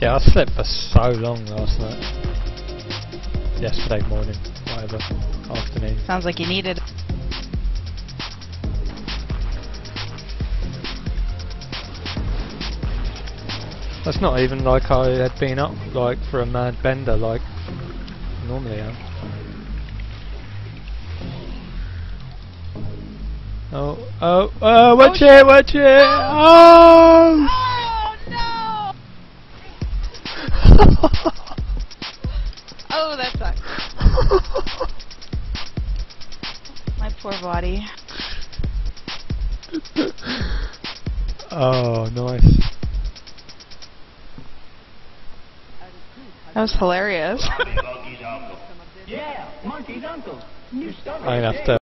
Yeah, I slept for so long last night. Yesterday morning, whatever, afternoon. Sounds like you needed. it. That's not even like I had been up like for a mad bender like normally am. Oh, oh, oh, watch oh, it, watch it! Oh! Oh oh, that sucks. My poor body. oh, nice. That was hilarious. Yeah, monkey's uncle. You stomach. I have to